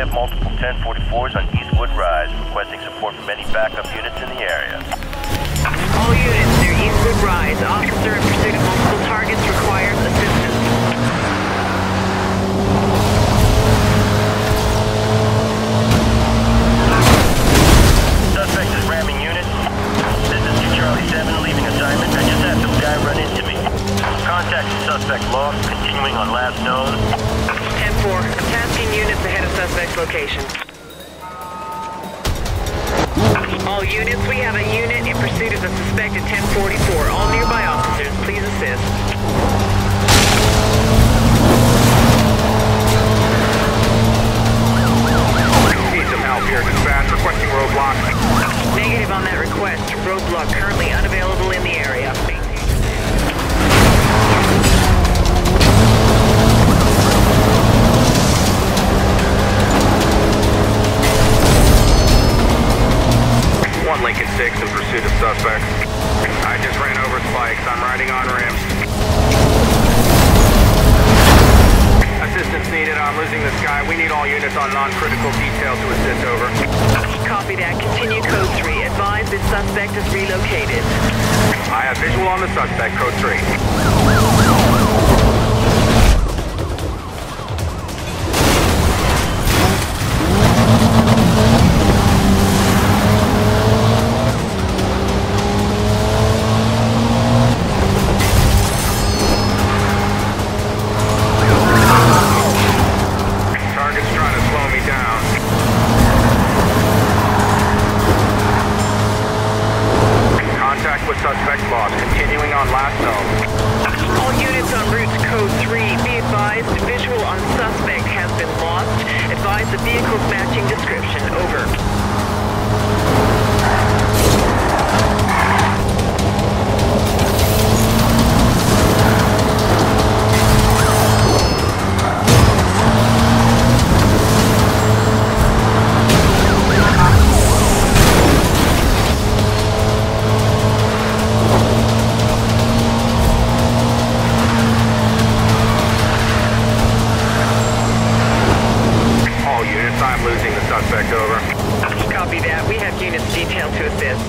have multiple 1044s on Eastwood Rise, requesting support from any backup units in the area. All units near Eastwood Rise, officer in pursuit of multiple targets requires assistance. Suspect is ramming units. This is 2 Charlie 7 leaving assignment. I just had some guy run into me. Contact suspect lost, continuing on last known. 4, tasking units ahead of suspect's location. All units, we have a unit in pursuit of the suspected 1044. All nearby officers, please assist. on All units on route code 3, be advised, visual on suspect has been lost. Advise the vehicle's matching description. Over. time losing the suspect, over. Copy that. We have units detailed to assist.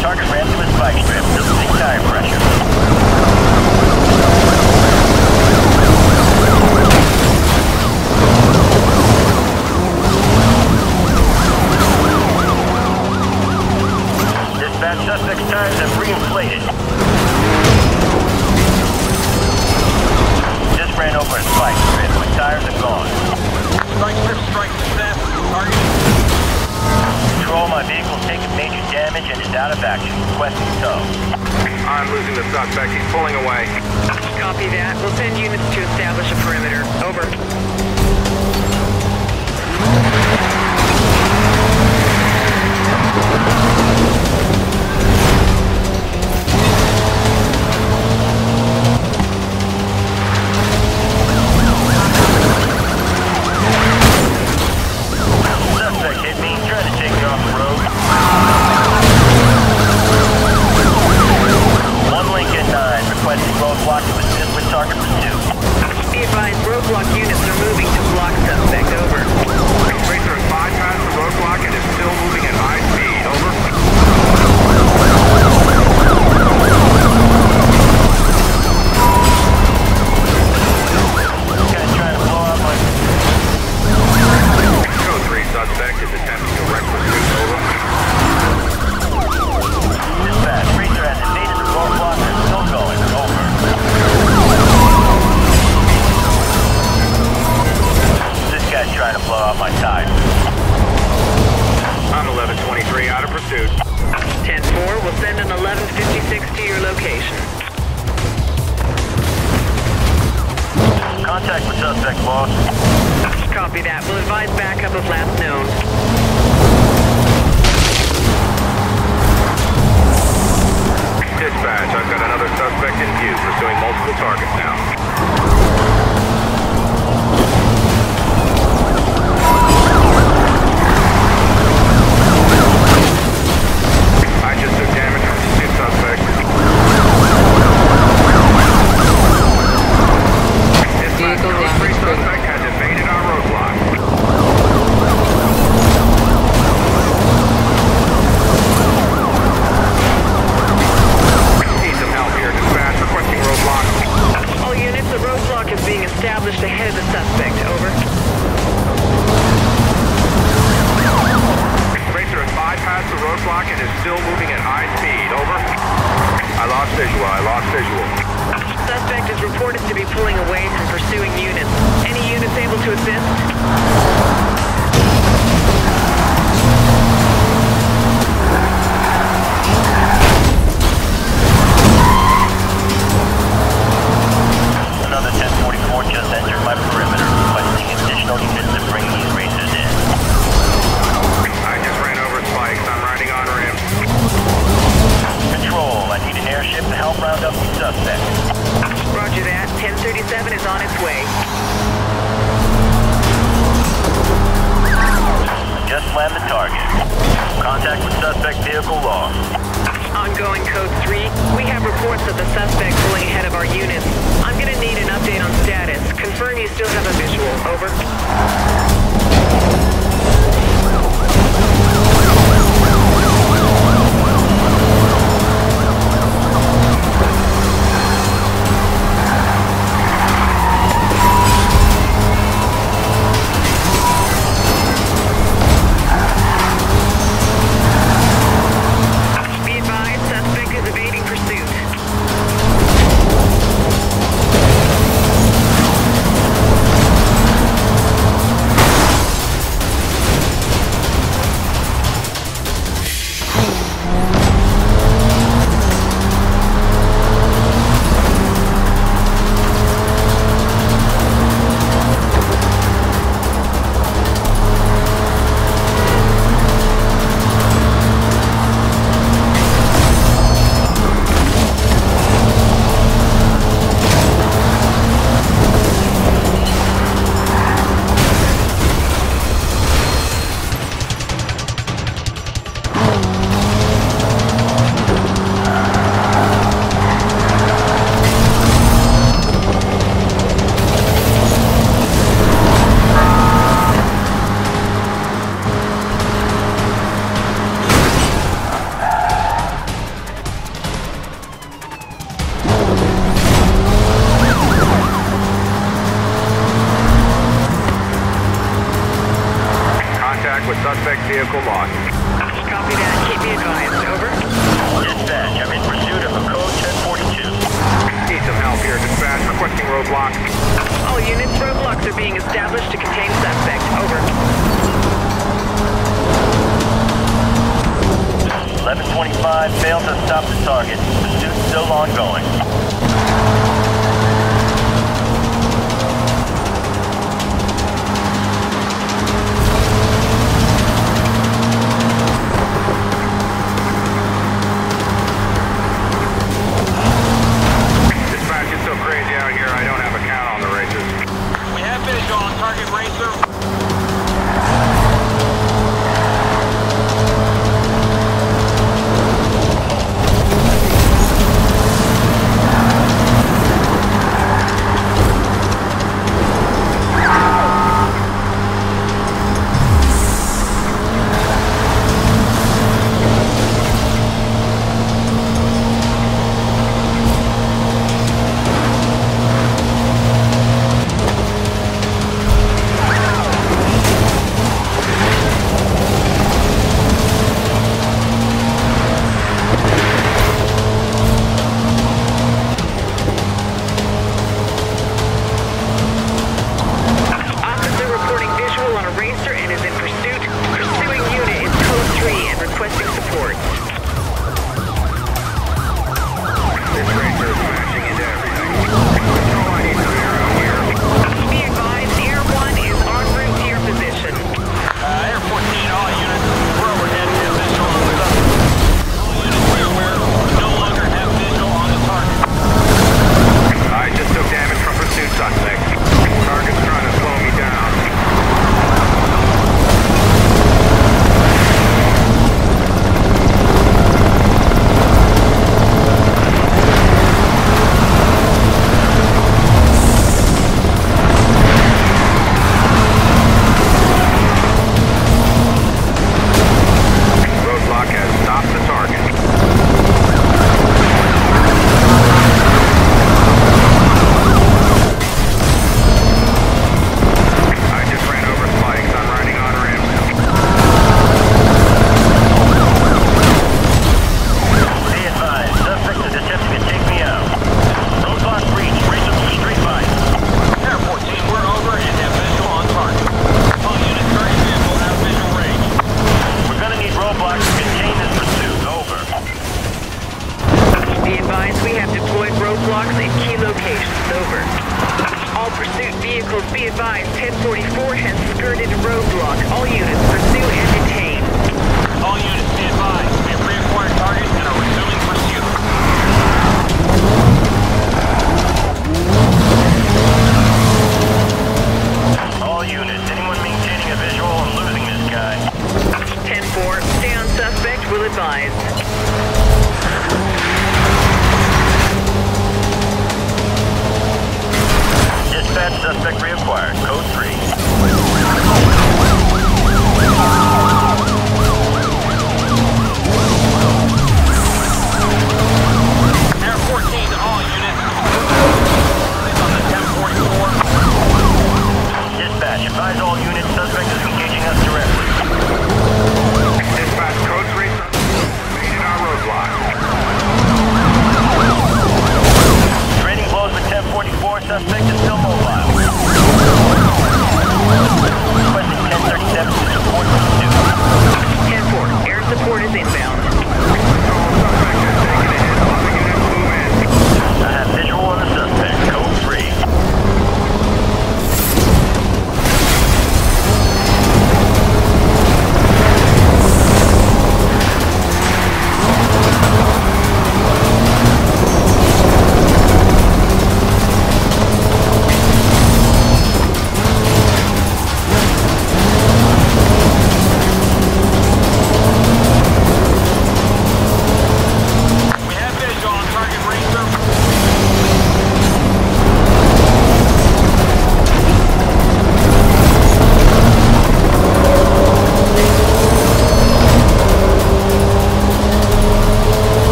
Target ransom and strip. Building tire pressure.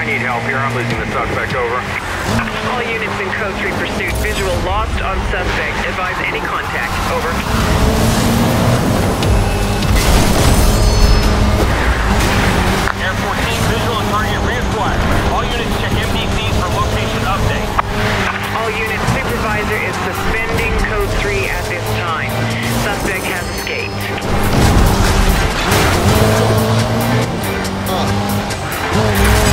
I need help here. I'm losing the suspect. Over. All units in code 3 pursuit. Visual lost on suspect. Advise any contact. Over. Air 14, visual and target reacquired. All units check MDC for location update. All units, supervisor is suspending code 3 at this time. Suspect has escaped. Oh.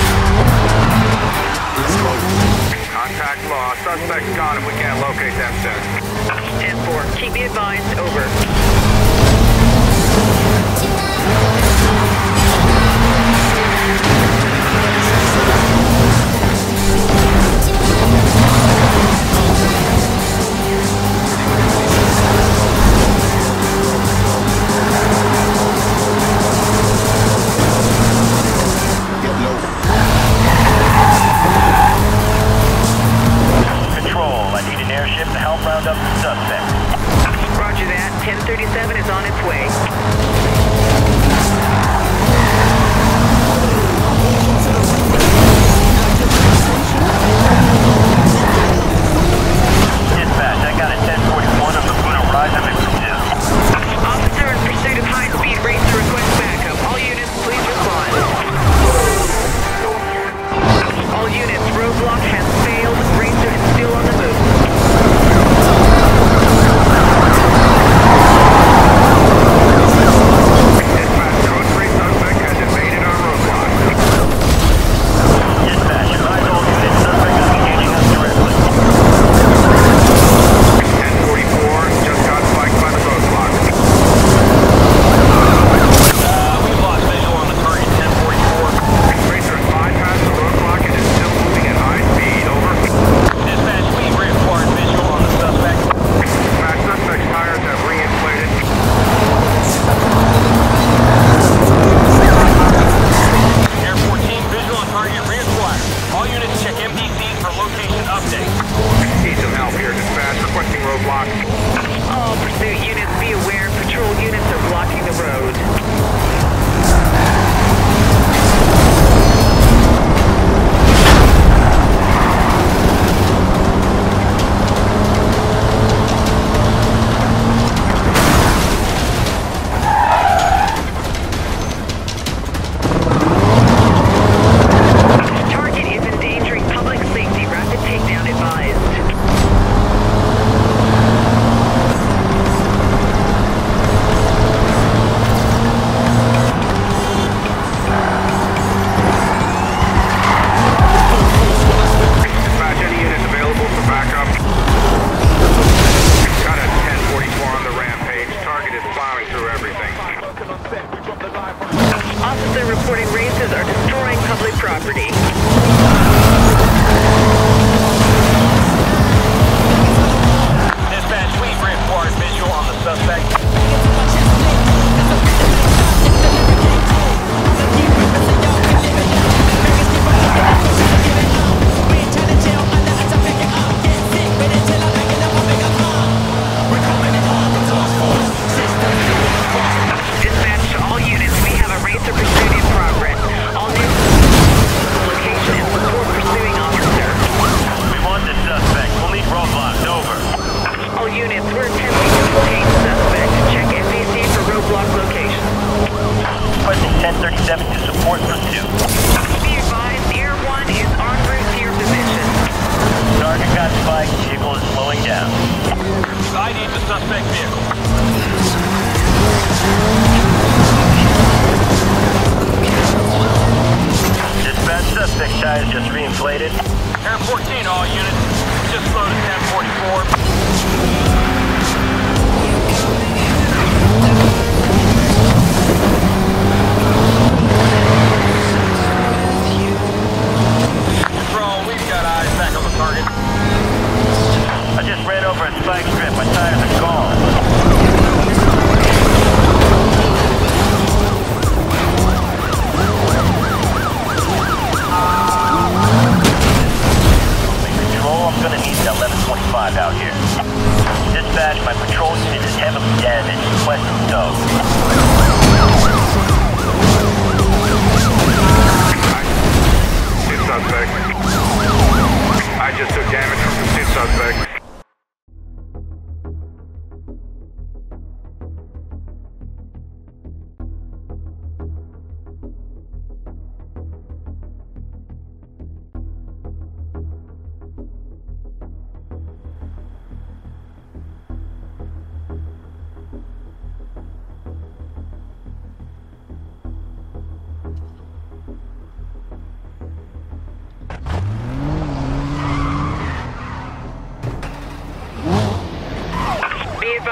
Contact lost. Suspect's gone. him. We can't locate them, sir. 10-4. Keep me advised. Over. ship to help round up the suspect. Roger that. 1037 is on its way.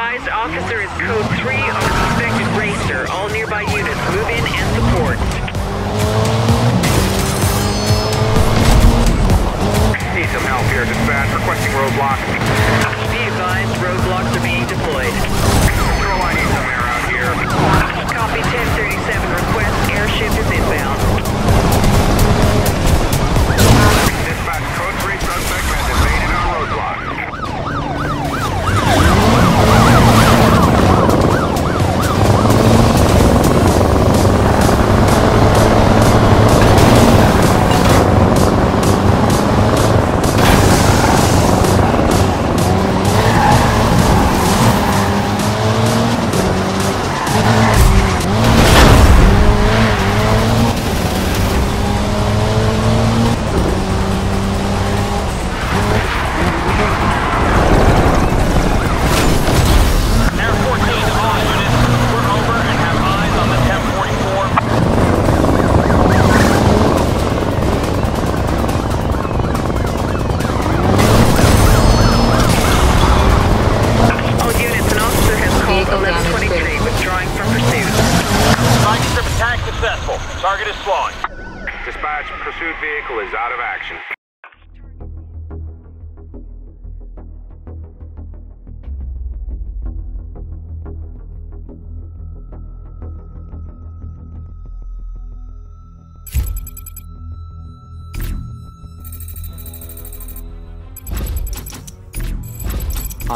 advised officer is code 3 on suspected racer. All nearby units move in and support. Need some help here, dispatch. Requesting roadblock. Be advised, roadblocks are being deployed. Control, I need somewhere out here. Copy 1037, request airship is inbound.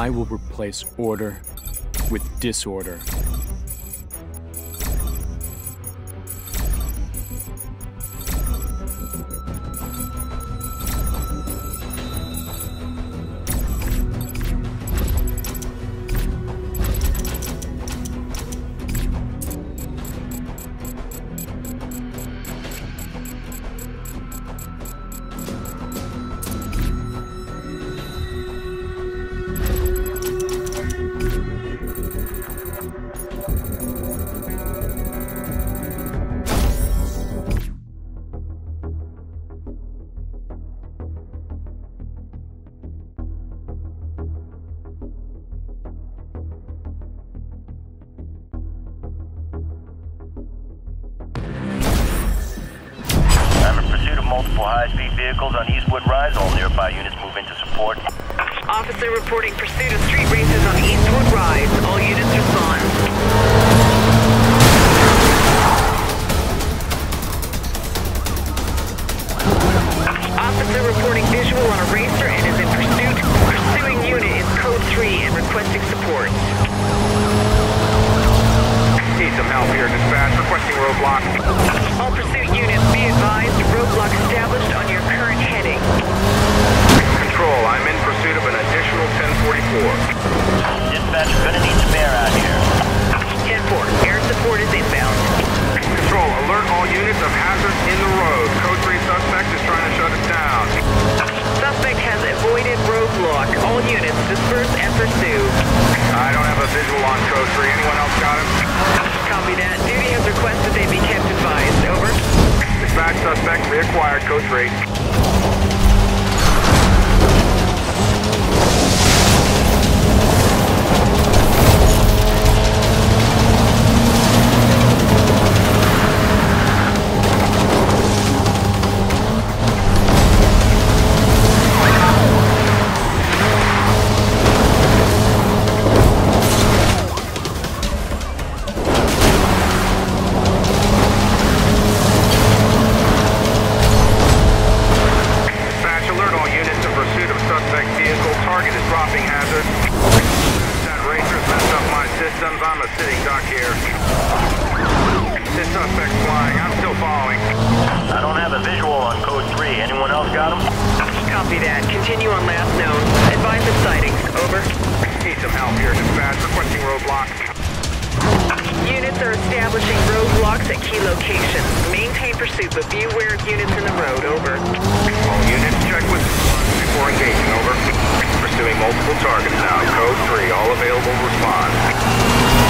I will replace order with disorder. 1044. Dispatch, we're gonna need some air out here. 10-4, air support is inbound. Control, alert all units of hazards in the road. Code 3 suspect is trying to shut us down. Suspect has avoided roadblock. All units disperse and pursue. I don't have a visual on code 3. Anyone else got him? Copy that. Duty has requested they be kept advised. Over. Dispatch suspect reacquired code 3. Following. I don't have a visual on code 3. Anyone else got him? Copy that. Continue on last known. Advise of sightings. Over. Need some help here, dispatch. Requesting roadblock. Units are establishing roadblocks at key locations. Maintain pursuit, but be aware of units in the road. Over. All units check with before engaging. Over. Pursuing multiple targets now. Code 3. All available respond.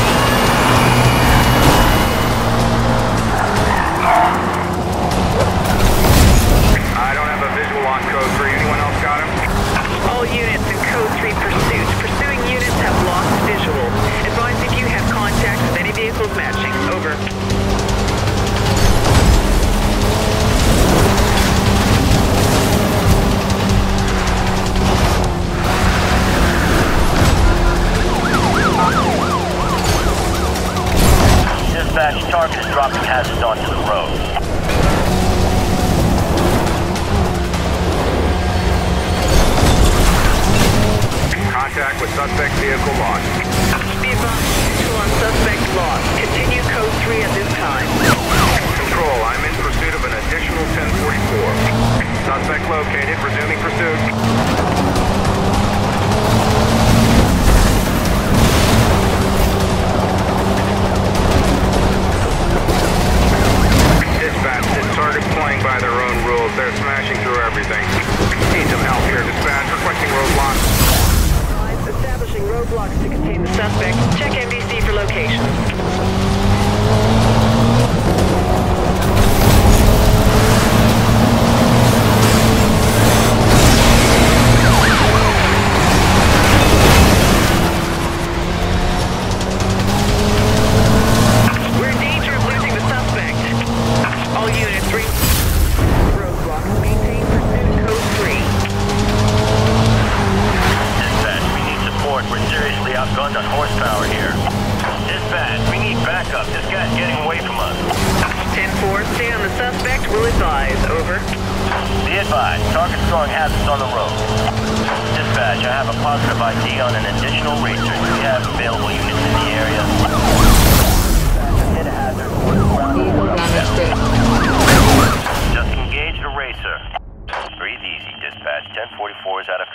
I don't have a visual on code 3. Anyone else got him? All units in Code 3 pursuit. Pursuing units have lost visual. Advise if you have contact with any vehicles matching. Over. Dispatch, target is dropping hazards onto the road. Contact with suspect vehicle lost. Be advised, visual on suspect lost. Continue Code 3 at this time. Control, I'm in pursuit of an additional 1044. Suspect located, resuming pursuit. They're smashing through everything. Need some help here, dispatch. Requesting roadblock. Advise Establishing roadblocks to contain the suspect. Check MDC for location. Stay on the suspect. Will advise. Over. Be advised, target's throwing hazards on the road. Dispatch, I have a positive ID on an additional racer. You have available units in the area? Hit a hazard. Just engage the racer. Breathe easy, dispatch. 1044 is out of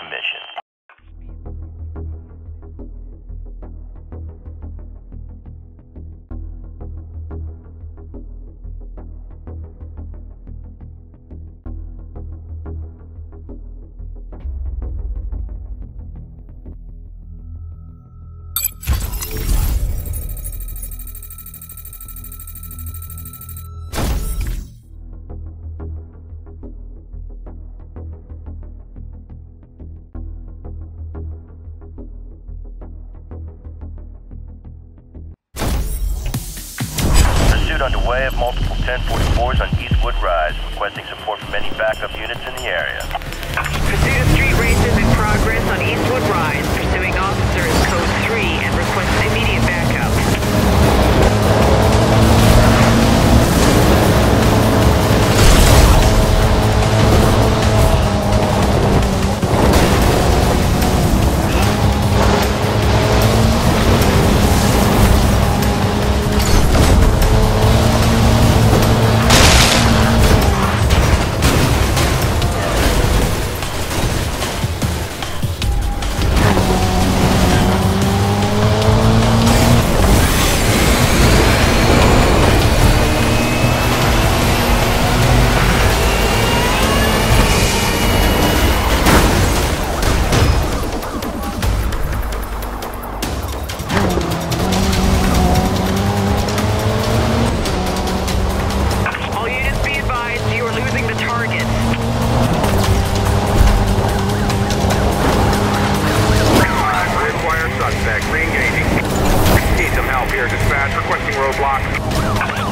roadblock.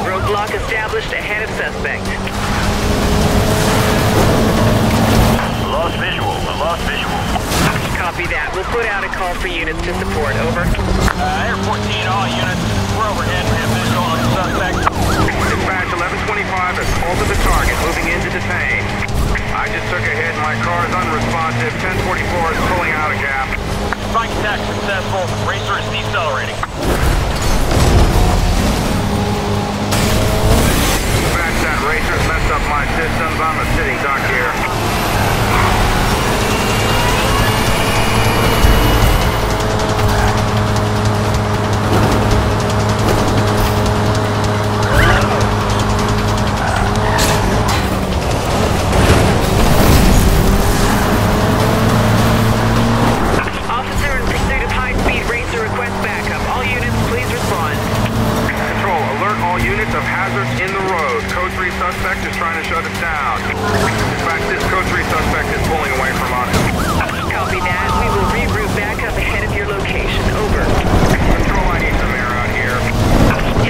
Roadblock established ahead of suspect. Lost visual, a lost visual. Copy that. We'll put out a call for units to support. Over. Uh, Air 14, all units. We're overhead. We have visual on the suspect. Dispatch 1125 has halted the target, moving in to detain. I just took a hit. My car is unresponsive. 1044 is pulling out a gap. Spike attack successful. Racer is decelerating. Racer's messed up my systems. I'm a sitting duck here. All units of hazards in the road. Code 3 suspect is trying to shut us down. Dispatch, this code 3 suspect is pulling away from us. Copy that. We will reroute backup ahead of your location. Over. Control, I need some air out here.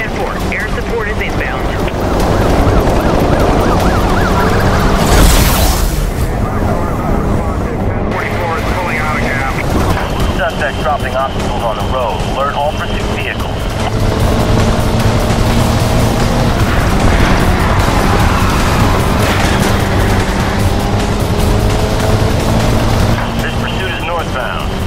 10-4. Air support is inbound. Forty-four is pulling out a. Suspect dropping obstacles on the road. Alert all pursuit pursuit is